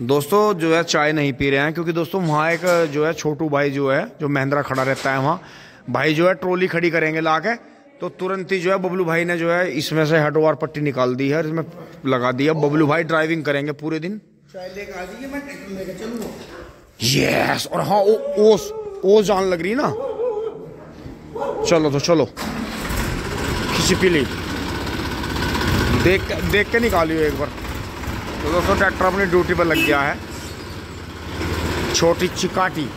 दोस्तों जो है चाय नहीं पी रहे हैं क्योंकि दोस्तों वहाँ एक जो है छोटू भाई जो है जो महिंद्रा खड़ा रहता है वहाँ भाई जो है ट्रॉली खड़ी करेंगे ला के तो तुरंत ही जो है बबलू भाई ने जो है इसमें से हेडवार पट्टी निकाल दी है इसमें लगा दी है। बबलू भाई ड्राइविंग करेंगे पूरे दिन। यस और हाँ ओ, ओस ओस जान लग रही ना? चलो तो चलो। किसी पी ली। देख देख के निकालियो एक बार। तो दोस्तों, ट्रैक्टर अपनी ड्यूटी पर लग गया है। छोटी चिकाटी।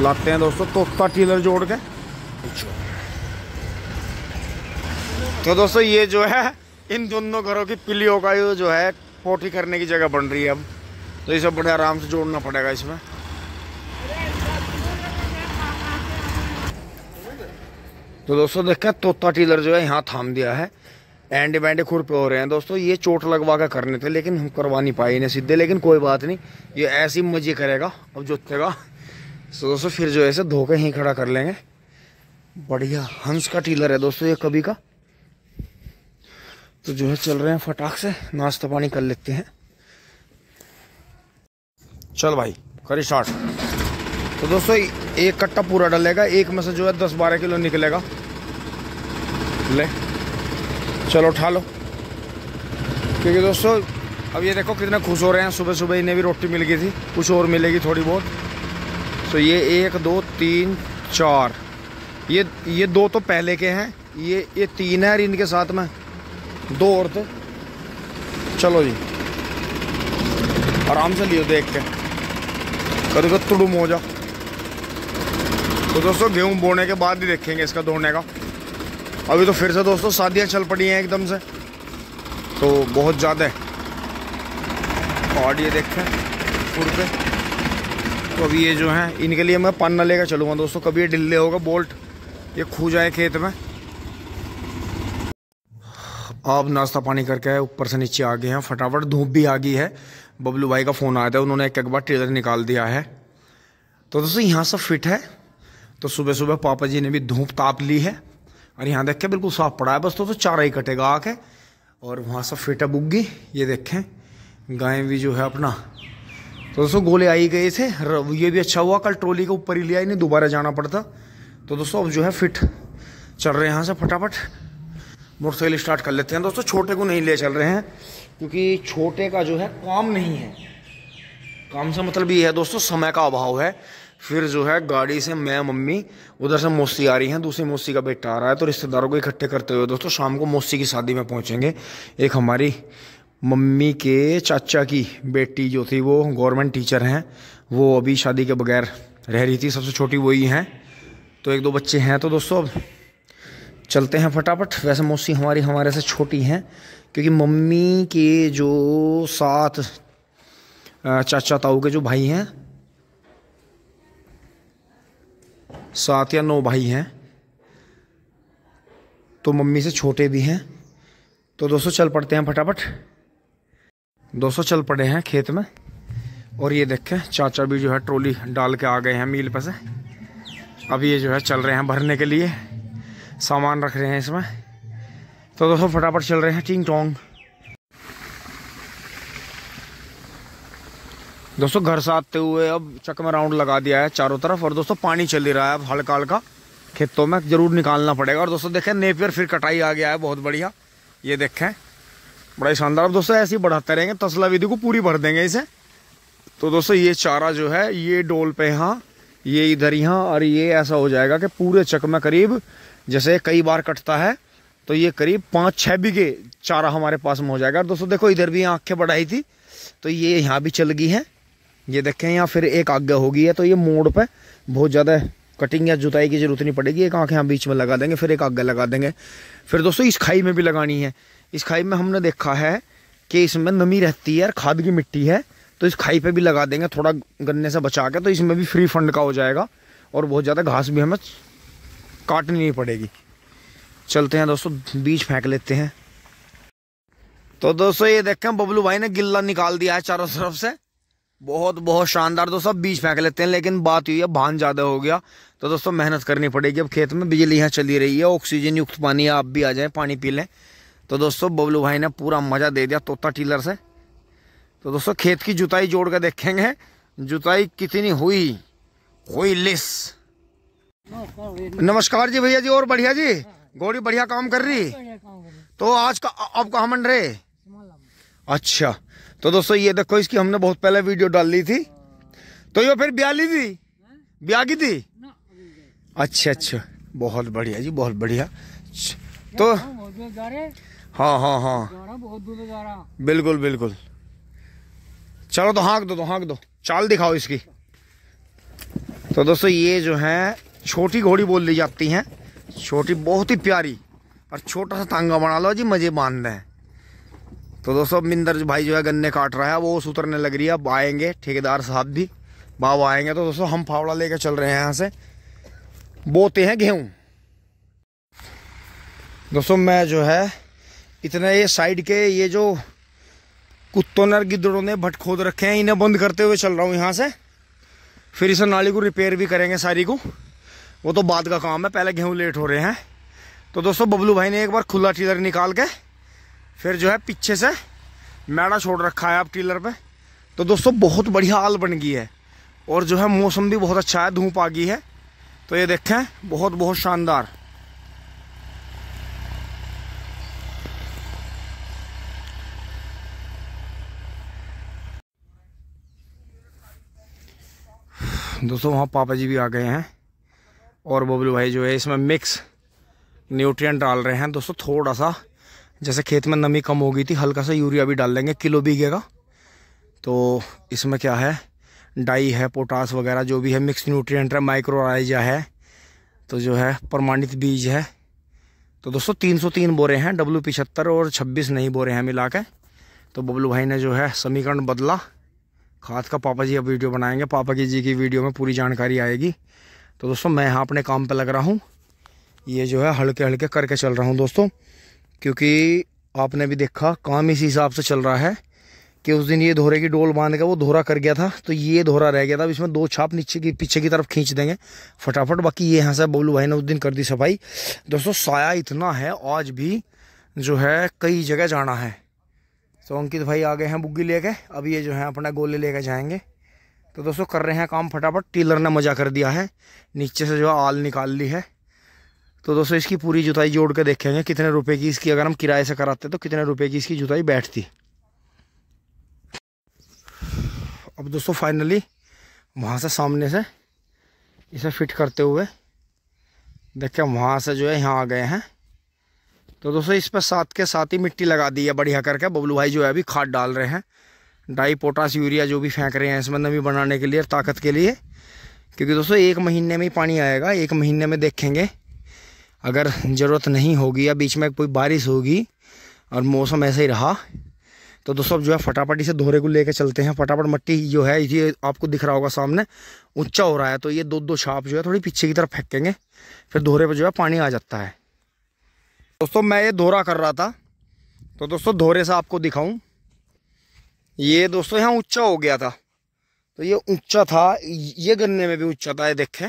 लाते हैं दोस्तों, तोता टीलर जोड़ के। तो दोस्तों, ये जो है, इन दोनों घरों की पिलियों का जो है, पोटी करने की जगह बन रही है अब। तो इसे बड़े आराम से जोड़ना पड़ेगा इसमें। तो दोस्तों, देखा, तोता टीलर जो है, यहाँ थाम दिया है। एंडे बैंडे खुर पे हो रहे हैं दोस्तों, ये चोट लगवा कर करने थे, लेकिन हम करवा नहीं पाए इन्हें सीधे, लेकिन कोई बात नहीं, ये ऐसी मज़े करेगा, अब जोतेगा तो दोस्तों, फिर जो ऐसे धोखे ही खड़ा कर लेंगे। बढ़िया, हंस का टीलर है दोस्तों, ये कभी का। तो जो है, चल रहे हैं फटाक से, नाश्ता पानी कर लेते हैं। चल भाई, करी स्टार्ट। तो दोस्तों, एक कट्टा पूरा डलेगा, एक में से जो है दस बारह किलो निकलेगा। ले। चलो उठा लो। क्योंकि दोस्तों, अब ये देखो कितने खुश हो रहे हैं। सुबह सुबह इन्हें भी रोटी मिल गई थी। कुछ और मिलेगी थोड़ी बहुत। तो ये एक, दो, तीन, चार। ये ये दो तो पहले के हैं। ये ये तीन है और इनके साथ में दो और थे। चलो जी। आराम से लियो देख के। कभी कभी तुड़ुम हो जाओ। तो दोस्तों, गेहूँ बोने के बाद ही देखेंगे इसका धोने का। अभी तो फिर से दोस्तों शादियाँ चल पड़ी हैं एकदम से। तो बहुत ज़्यादा और ये देखें फुर पे तो अभी ये जो है, इनके लिए मैं पन्ना लेकर चलूँगा दोस्तों। कभी ये डिल्ले होगा, बोल्ट ये खू जाए खेत में। आप नाश्ता पानी करके ऊपर से नीचे आ गए हैं। फटाफट धूप भी आ गई है। बबलू भाई का फ़ोन आया था, उन्होंने एक एक बार ट्रेलर निकाल दिया है। तो दोस्तों, यहाँ सब फिट है। तो सुबह सुबह पापा जी ने भी धूप ताप ली है। और यहाँ देख बिल्कुल साफ़ पड़ा है। बस तो, तो चारा ही कटेगा आके। और वहाँ सब फिटअप बुग्गी ये देखें गाय भी जो है अपना। तो दोस्तों गोले आई गए थे। ये भी अच्छा हुआ कल ट्रोली के ऊपर ही लिया नहीं दोबारा जाना पड़ता। तो दोस्तों अब जो है फिट चल रहे हैं यहाँ से फटाफट। मोटरसाइकिल स्टार्ट कर लेते हैं। दोस्तों छोटे को नहीं ले चल रहे हैं क्योंकि छोटे का जो है काम नहीं है। काम से मतलब ये है दोस्तों समय का अभाव है। फिर जो है गाड़ी से मैं, मम्मी, उधर से मौसी आ रही हैं, दूसरी मौसी का बेटा आ रहा है तो रिश्तेदारों को इकट्ठे करते हुए दोस्तों शाम को मौसी की शादी में पहुँचेंगे। एक हमारी मम्मी के चाचा की बेटी जो थी, वो गवर्नमेंट टीचर हैं, वो अभी शादी के बगैर रह रही थी, सबसे छोटी वही हैं तो एक दो बच्चे हैं तो दोस्तों अब चलते हैं फटाफट। वैसे मौसी हमारी हमारे से छोटी हैं, क्योंकि मम्मी के जो सात चाचा ताऊ के जो भाई हैं सात या नौ भाई हैं। तो मम्मी से छोटे भी हैं। तो दोस्तों चल पड़ते हैं फटाफट। दोस्तों चल पड़े हैं खेत में। और ये देखें, चाचा भी जो है ट्रॉली डाल के आ गए हैं मील पर से। अब ये जो है चल रहे हैं भरने के लिए। सामान रख रहे हैं इसमें। तो दोस्तों फटाफट चल रहे हैं, टिंग टोंग। दोस्तों, घर से आते हुए अब चक में राउंड लगा दिया है चारों तरफ़ और दोस्तों, पानी चल ही रहा है। अब हल्का हल्का खेतों में ज़रूर निकालना पड़ेगा। और दोस्तों, देखें, नेपियर फिर कटाई आ गया है। बहुत बढ़िया। ये देखें, बड़ा ही शानदार। दोस्तों, ऐसे ही बढ़ाते रहेंगे। तसला विधि को पूरी भर देंगे इसे। तो दोस्तों, ये चारा जो है, ये डोल पे यहाँ, ये इधर यहाँ, और ये ऐसा हो जाएगा कि पूरे चक में करीब, जैसे कई बार कटता है तो ये करीब पाँच छः बीघे चारा हमारे पास में हो जाएगा। और दोस्तों, देखो, इधर भी आँखें बढ़ाई थी तो ये यहाँ भी चल गई हैं। ये देखें यहाँ फिर एक आगे होगी है तो ये मोड़ पे बहुत ज़्यादा कटिंग या जुताई की ज़रूरत नहीं पड़ेगी। एक आँख यहाँ बीच में लगा देंगे, फिर एक आगे लगा देंगे। फिर दोस्तों, इस खाई में भी लगानी है। इस खाई में हमने देखा है कि इसमें नमी रहती है और खाद की मिट्टी है तो इस खाई पे भी लगा देंगे, थोड़ा गन्ने से बचा के तो इसमें भी फ्री फंड का हो जाएगा और बहुत ज़्यादा घास भी हमें काटनी नहीं पड़ेगी। चलते हैं दोस्तों, बीज फेंक लेते हैं। तो दोस्तों, ये देखें, बबलू भाई ने गिल्ला निकाल दिया है चारों तरफ़ से। बहुत बहुत शानदार दोस्तों बीज फेंक लेते हैं लेकिन बात हुई है भान ज़्यादा हो गया। तो दोस्तों मेहनत करनी पड़ेगी। अब खेत में बिजली यहाँ चली रही है ऑक्सीजन युक्त पानी आप भी आ जाए पानी पी लें। तो दोस्तों बबलू भाई ने पूरा मज़ा दे दिया तोता टीलर से। तो दोस्तों खेत की जुताई जोड़ कर देखेंगे। जुताई कितनी हुई? हुई लिस। नमस्कार जी भैया जी और बढ़िया जी? घोड़ी बढ़िया काम कर रही? तो आज का अब कहा मंड रहे अच्छा। तो दोस्तों ये देखो इसकी हमने बहुत पहले वीडियो डाल ली थी। तो ये फिर ब्याह ली थी? ब्याह की थी? अच्छा अच्छा। बहुत बढ़िया जी बहुत बढ़िया। तो हाँ हाँ। हाँ। बिल्कुल बिल्कुल। चलो तो हाँक दो तो हाँक दो। चाल दिखाओ इसकी। तो दोस्तों ये जो है छोटी घोड़ी बोल ली जाती हैं। छोटी बहुत ही प्यारी। और छोटा सा तांगा बना लो जी मज़े बाँध रहे हैं। तो दोस्तों, मिंदर भाई जो है गन्ने काट रहा है, वो सुतरने लग रही है। अब आएँगे, ठेकेदार साहब भी, बाबा आएँगे। तो दोस्तों, हम फावड़ा लेके चल रहे हैं यहाँ से। बोते हैं गेहूँ। दोस्तों, मैं जो है, इतने ये साइड के ये जो कुत्तों ने गिद्दड़ों ने भट खोद रखे हैं, इन्हें बंद करते हुए चल रहा हूँ यहाँ से। फिर इस नाली को रिपेयर भी करेंगे सारी को। वो तो बाद का काम है, पहले गेहूँ लेट हो रहे हैं। तो दोस्तों, बबलू भाई ने एक बार खुला टीलर निकाल के फिर जो है पीछे से मैड़ा छोड़ रखा है आप टीलर पे। तो दोस्तों, बहुत बढ़िया आल बन गई है। और जो है मौसम भी बहुत अच्छा है, धूप आ गई है। तो ये देखें, बहुत बहुत शानदार। दोस्तों, वहाँ पापा जी भी आ गए हैं। और बबलू भाई जो है इसमें मिक्स न्यूट्रिएंट डाल रहे हैं। दोस्तों, थोड़ा सा जैसे खेत में नमी कम हो गई थी, हल्का सा यूरिया भी डाल देंगे किलो बीघे तो इसमें क्या है, डाई है, पोटास वगैरह जो भी है मिक्स न्यूट्रिएंट है माइक्रोराइजा है तो जो है प्रमाणित बीज है। तो दोस्तों, तीन सौ तीन बोरे हैं डब्ल्यू पिछहत्तर और छब्बीस नहीं बोरे हैं मिला के तो बबलू भाई ने जो है समीकरण बदला। खाद का पापा जी अब वीडियो बनाएँगे, पापा की जी की वीडियो में पूरी जानकारी आएगी। तो दोस्तों, मैं यहाँ अपने काम पे लग रहा हूँ। ये जो है हल्के हल्के करके चल रहा हूँ दोस्तों। क्योंकि आपने भी देखा, काम इस हिसाब से चल रहा है कि उस दिन ये धोरे की डोल बाँध के वो धोरा कर गया था तो ये धोरा रह गया था। अब इसमें दो छाप नीचे की, पीछे की तरफ़ खींच देंगे। फटाफट, बाकी ये यहाँ से बोलू भाई ने उस दिन कर दी सफ़ाई। दोस्तों, साया इतना है, आज भी जो है कई जगह जाना है। तो अंकित भाई आ गए हैं बुग्गी लेके, अब ये जो है अपना गोले लेके जाएँगे। तो दोस्तों, कर रहे हैं काम फटाफट। टीलर ने मज़ा कर दिया है। नीचे से जो है आल निकाल ली है। तो दोस्तों, इसकी पूरी जुताई जोड़ के देखेंगे, कितने रुपए की इसकी, अगर हम किराए से कराते तो कितने रुपए की इसकी जुताई बैठती। अब दोस्तों फाइनली वहाँ से सामने से इसे फिट करते हुए देखें वहाँ से जो है यहाँ आ गए हैं। तो दोस्तों, इस पर साथ के साथ ही मिट्टी लगा दी है, बढ़िया करके। बबलू भाई जो है अभी खाद डाल रहे हैं। डाई पोटास यूरिया जो भी फेंक रहे हैं इसमें नमी बनाने के लिए, ताकत के लिए। क्योंकि दोस्तों, एक महीने में ही पानी आएगा, एक महीने में देखेंगे। अगर ज़रूरत नहीं होगी या बीच में कोई बारिश होगी और मौसम ऐसे ही रहा तो दोस्तों अब जो है फटाफट इसे दोहरे को लेकर चलते हैं। फटाफट मट्टी जो है, ये आपको दिख रहा होगा सामने, ऊँचा हो रहा है तो ये दो दो छाप जो है थोड़ी पीछे की तरफ़ फेंकेंगे, फिर दोहरे पर जो है पानी आ जाता है। दोस्तों मैं ये दोहरा कर रहा था तो दोस्तों दोहरे से आपको दिखाऊँ। ये दोस्तों यहाँ ऊँचा हो गया था तो ये ऊँचा था, ये गन्ने में भी ऊँचा था, ये देखें।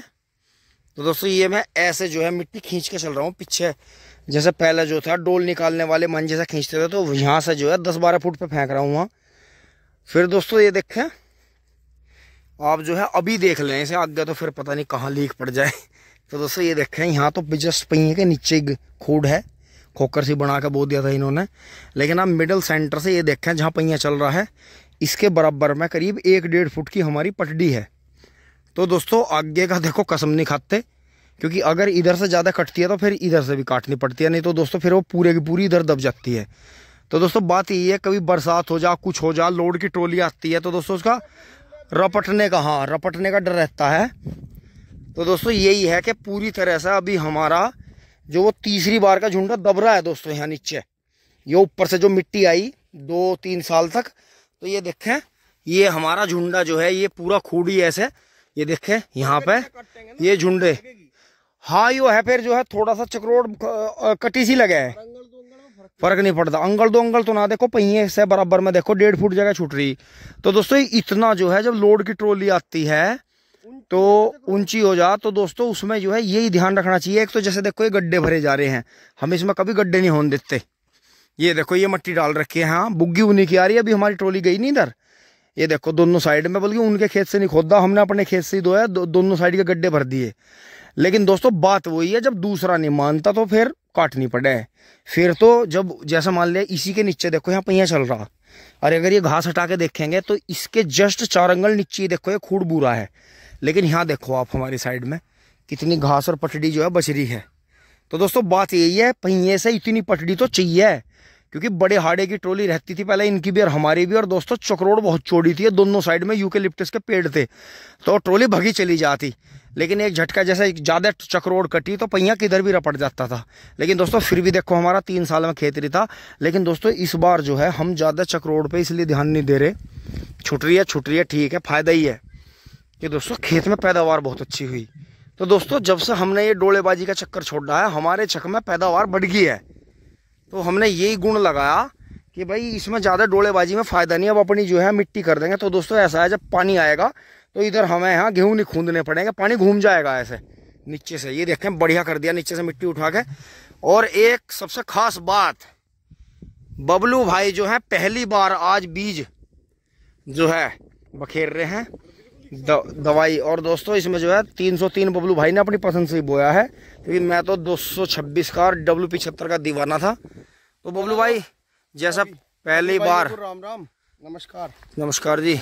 तो दोस्तों, ये मैं ऐसे जो है मिट्टी खींच के चल रहा हूँ पीछे। जैसे पहले जो था, डोल निकालने वाले मन जैसे खींचते थे तो यहाँ से जो है दस बारह फुट पे फेंक रहा हूँ वहाँ। फिर दोस्तों, ये देखें, आप जो है अभी देख लें, इसे आगे तो फिर पता नहीं कहाँ लीक पड़ जाए। तो दोस्तों, ये देखें, यहाँ तो जस्ट पहिए के नीचे खूड है, खोकर सी बना के बो दिया था इन्होंने। लेकिन आप मिडल सेंटर से ये देखें, जहाँ पहिया चल रहा है, इसके बराबर में करीब एक डेढ़ फुट की हमारी पटडी है। तो दोस्तों, आगे का देखो, कसम नहीं खाते, क्योंकि अगर इधर से ज़्यादा कटती है तो फिर इधर से भी काटनी पड़ती है, नहीं तो दोस्तों, फिर वो पूरे की पूरी इधर दब जाती है। तो दोस्तों, बात यही है, कभी बरसात हो जा, कुछ हो जा, लोड की ट्रोली आती है तो दोस्तों, उसका रपटने का हाँ रपटने का डर रहता है। तो दोस्तों, यही है कि पूरी तरह से अभी हमारा जो वो तीसरी बार का झुंडा दब रहा है दोस्तों, यहाँ नीचे, ये ऊपर से जो मिट्टी आई दो तीन साल तक तो ये देखें, ये हमारा झुंडा जो है, ये पूरा खूडी ऐसे ये देखे यहाँ पे ये झुंडे। हाँ यो है फिर जो है थोड़ा सा चक्रोड कटी सी लगे है। फ़र्क नहीं पड़ता। अंगल दो अंगल तो ना देखो पहिए से बराबर में देखो डेढ़ फुट जगह छूट रही। तो दोस्तों इतना जो है जब लोड की ट्रोली आती है तो ऊँची हो जा तो दोस्तों उसमें जो है यही ध्यान रखना चाहिए। एक तो जैसे देखो ये गड्ढे भरे जा रहे हैं। हम इसमें कभी गड्ढे नहीं होने देते। ये देखो ये मट्टी डाल रखी है हाँ। बुग्गी उन्हीं की आ रही है अभी हमारी ट्रोली गई नहीं इधर। ये देखो दोनों साइड में बल्कि उनके खेत से नहीं खोदा हमने अपने खेत से ही धोया दो, दोनों साइड के गड्ढे भर दिए। लेकिन दोस्तों बात वही है जब दूसरा नहीं मानता तो फिर काटनी पड़े। फिर तो जब जैसा मान लिया इसी के नीचे देखो यहाँ पहिया चल रहा। और अगर ये घास हटा के देखेंगे तो इसके जस्ट चार अंगल नीचे देखो ये खूड बुरा है। लेकिन यहाँ देखो आप हमारी साइड में कितनी घास और पटड़ी जो है बच रही है। तो दोस्तों बात यही है पहिए से इतनी पटड़ी तो चाहिए। क्योंकि बड़े हाड़े की ट्रोली रहती थी पहले इनकी भी और हमारी भी, और दोस्तों चक्रोड़ बहुत चौड़ी थी दोनों साइड में यूकेलिप्टस के के पेड़ थे। तो ट्रोली भगी चली जाती, लेकिन एक झटका जैसे ज़्यादा चक्रोड़ कटी तो पहिया किधर भी रपट जाता था। लेकिन दोस्तों फिर भी देखो हमारा तीन साल में खेत रही था, लेकिन दोस्तों इस बार जो है हम ज़्यादा चक्रोड़ पर इसलिए ध्यान नहीं दे रहे। छुट रही है, छुट रही है, ठीक है, फ़ायदा ही है। कि दोस्तों खेत में पैदावार बहुत अच्छी हुई। तो दोस्तों जब से हमने ये डोलेबाजी का चक्कर छोड़ा है, हमारे चक में पैदावार बढ़ गई है। तो हमने यही गुण लगाया कि भाई इसमें ज़्यादा डोलेबाजी में फ़ायदा नहीं अब अपनी जो है मिट्टी कर देंगे। तो दोस्तों, ऐसा है, जब पानी आएगा तो इधर हमें यहाँ गेहूँ नहीं खूंदने पड़ेंगे, पानी घूम जाएगा ऐसे, नीचे से। ये देखें, बढ़िया कर दिया नीचे से मिट्टी उठा के। और एक सबसे खास बात, बबलू भाई जो है, पहली बार आज बीज जो है बखेर रहे हैं। द, दवाई। और दोस्तों इसमें जो है 303 बबलू भाई ने अपनी पसंद से बोया है। क्योंकि मैं तो 226 का डब्ल्यू पिछहत्तर का दीवाना था। तो बबलू भाई जैसा पहली बार। राम राम। नमस्कार। नमस्कार जी।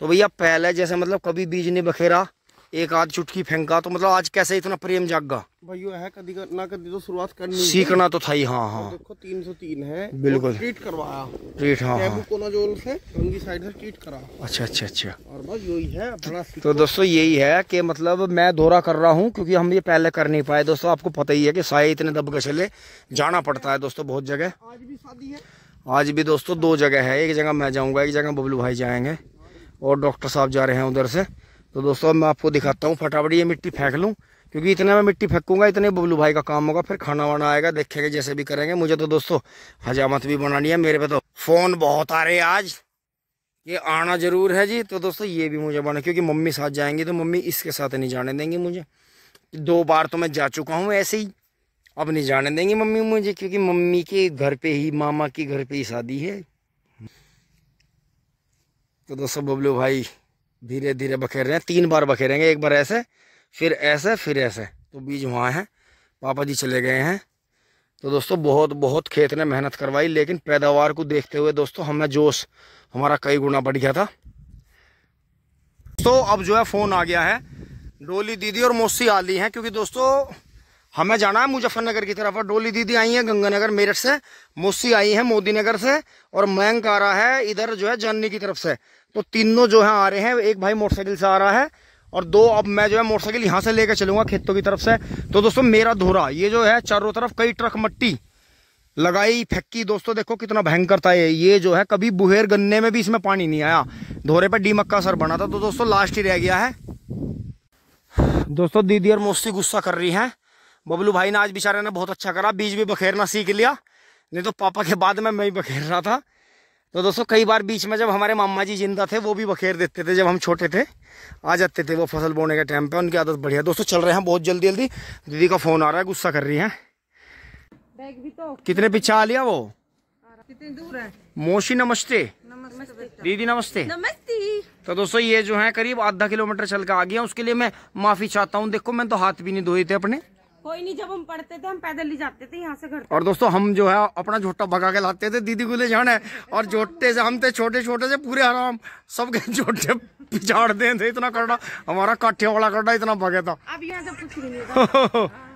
तो भैया पहले जैसे मतलब कभी बीज नहीं बखेरा एक आध चुटकी फेंका तो मतलब आज कैसे इतना प्रेम जागा? है कदी कर, ना कदी तो शुरुआत करनी सीखना तो था ही हाँ हाँ। देखो 303 है। बिल्कुल। ट्रीट करवाया। ट्रीट हाँ हाँ। कोनाजोल से उनकी साइड से ट्रीट करा। अच्छा अच्छा अच्छा। और बस यही है बड़ा तो दोस्तों यही है कि मतलब मैं दौरा कर रहा हूँ क्योंकि हम ये पहले कर नहीं पाए। दोस्तों आपको पता ही है कि साए इतने दब के चले जाना पड़ता है दोस्तों बहुत जगह। आज भी शादी है। आज भी दोस्तों दो जगह है एक जगह मैं जाऊँगा एक जगह बबलू भाई जाएँगे। और डॉक्टर साहब जा रहे हैं उधर से। तो दोस्तों मैं आपको दिखाता हूँ फटाफट ये मिट्टी फेंक लूँ, क्योंकि इतने मैं मिट्टी फेंकूँगा, इतने बबलू भाई का काम होगा, फिर खाना वाना आएगा, देखेंगे जैसे भी करेंगे। मुझे तो दोस्तों हजामत भी बनानी है, मेरे पे तो फ़ोन बहुत आ रहे हैं आज। ये आना ज़रूर है जी। तो दोस्तों, ये भी मुझे बना, क्योंकि मम्मी साथ जाएँगी तो मम्मी इसके साथ नहीं जाने देंगी मुझे। दो बार तो मैं जा चुका हूँ ऐसे ही। अब नहीं जाने देंगी मम्मी मुझे, क्योंकि मम्मी के घर पे ही, मामा के घर पे ही शादी है। तो दोस्तों, बबलू भाई धीरे धीरे बखेर रहे हैं। तीन बार बखेरेंगे एक बार ऐसे, फिर ऐसे फिर ऐसे। तो बीज वहाँ है। पापा जी चले गए हैं। तो दोस्तों, बहुत बहुत खेत ने मेहनत करवाई, लेकिन पैदावार को देखते हुए दोस्तों, हमें जोश, हमारा कई गुना बढ़ गया था। तो अब जो है, फ़ोन आ गया है। डोली दीदी और मौसी आ ली हैं, क्योंकि दोस्तों, हमें जाना है मुजफ्फरनगर की तरफ़। और डोली दीदी आई है गंगानगर मेरठ से, मौसी आई है मोदी नगर से, और मयंक आ रहा है इधर जो है, जाननी की तरफ़ से। तो तीनों जो है आ रहे हैं, एक भाई मोटरसाइकिल से आ रहा है और दो अब मैं जो है मोटरसाइकिल यहाँ से लेकर चलूँगा खेतों की तरफ़ से। तो दोस्तों, मेरा धोरा, ये जो है चारों तरफ़ कई ट्रक मट्टी लगाई, फेंकी। दोस्तों, देखो कितना भयंकर था ये। ये जो है कभी बुहेर गन्ने में भी इसमें पानी नहीं आया। धोरे पर डीमक का असर बना था। तो दोस्तों लास्ट ही रह गया है। दोस्तों, दीदी और मोस्ती गुस्सा कर रही हैं। बबलू भाई ने आज बेचारे ने बहुत अच्छा करा। बीज भी बखेरना सीख लिया। नहीं तो पापा के बाद में मैं ही बखेर रहा था। तो दोस्तों कई बार बीच में जब हमारे मामा जी ज़िंदा थे वो भी बखेर देते थे जब हम छोटे थे आ जाते थे वो फ़सल बोने के टाइम पे। उनकी आदत बढ़िया दोस्तों चल रहे हैं बहुत जल्दी जल्दी। दीदी का फ़ोन आ रहा है गुस्सा कर रही है। बैग भी तो। कितने पीछे आ लिया वो? कितनी दूर है? मोशी नमस्ते। नमस्ते दीदी नमस्ते। नमस्ते। तो दोस्तों ये जो है करीब आधा किलोमीटर चल के आ गया उसके लिए मैं माफ़ी चाहता हूँ। देखो मैं तो हाथ भी नहीं धोए थे अपने। कोई नहीं जब हम पढ़ते थे हम पैदल ही जाते थे यहाँ से घर और दोस्तों हम जो है अपना झोटा भगा के लाते थे दीदी को ले जाना है। और झोटे से हम थे छोटे छोटे से पूरे आराम। सबके झोटे पिछाड़ दे थे इतना करना हमारा काठिया वाला करना इतना भगे था। अब यहाँ से कुछ नहीं